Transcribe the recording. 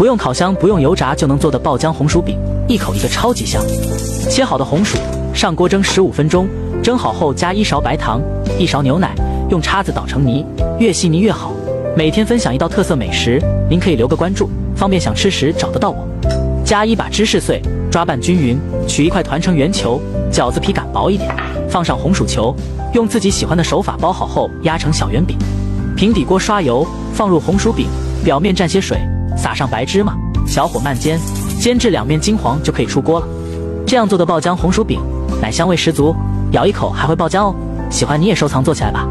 不用烤箱，不用油炸就能做的爆浆红薯饼，一口一个超级香。切好的红薯上锅蒸十五分钟，蒸好后加一勺白糖，一勺牛奶，用叉子捣成泥，越细腻越好。每天分享一道特色美食，您可以留个关注，方便想吃时找得到我。加一把芝士碎，抓拌均匀，取一块团成圆球，饺子皮擀薄一点，放上红薯球，用自己喜欢的手法包好后压成小圆饼。平底锅刷油，放入红薯饼，表面蘸些水，撒上白芝麻，小火慢煎，煎至两面金黄就可以出锅了。这样做的爆浆红薯饼，奶香味十足，咬一口还会爆浆哦。喜欢你也收藏做起来吧。